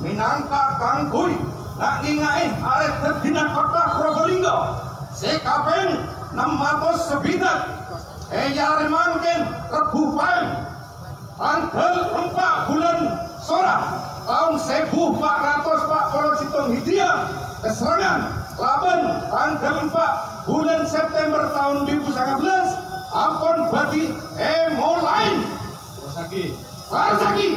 minangka kangkuy nak ngingain arek terdina kota Probolinggo. Sekapen 600 sebidak. Eyar mangken rebuhan tanggal 4 bulan Sora tahun 1400 Pak Kalau Situng Hidriah keserangan Laban tanggal 4 bulan September tahun 2019 ampun bagi emo lain Rasaki lagi.